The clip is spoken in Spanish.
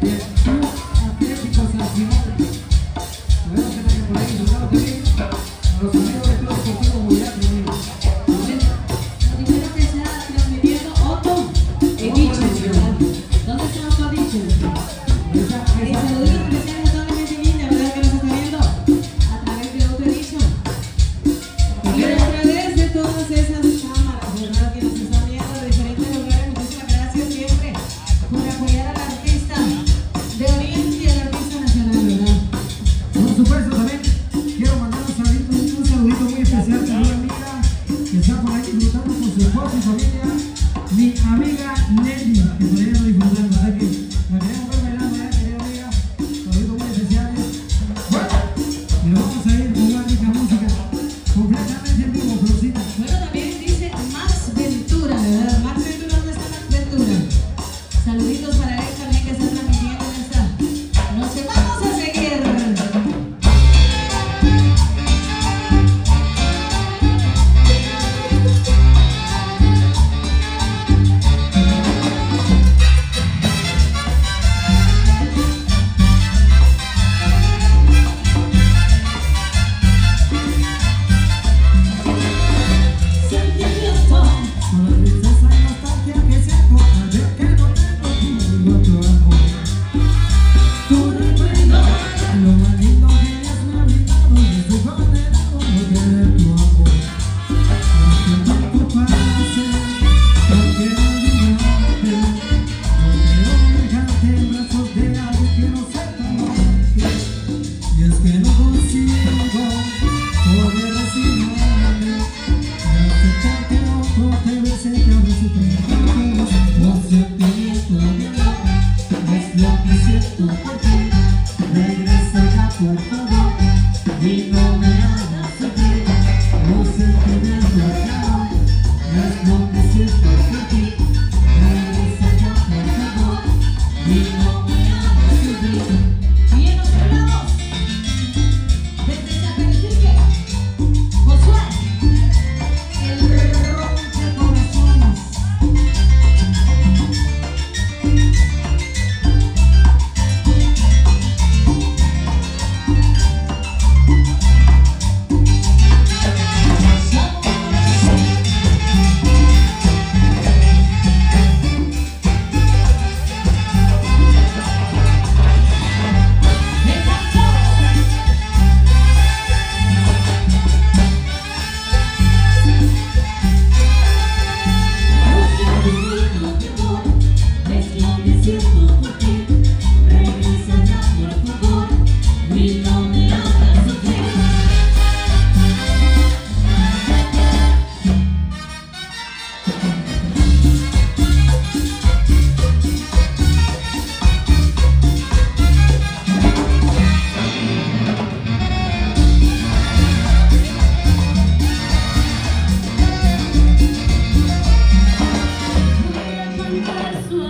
Thank Jesus.